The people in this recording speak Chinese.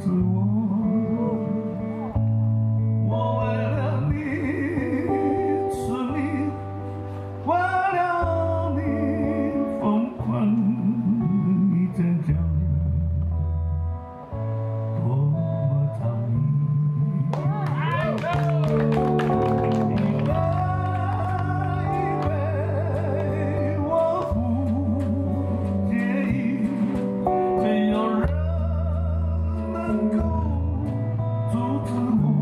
Mm-hmm. 能够阻止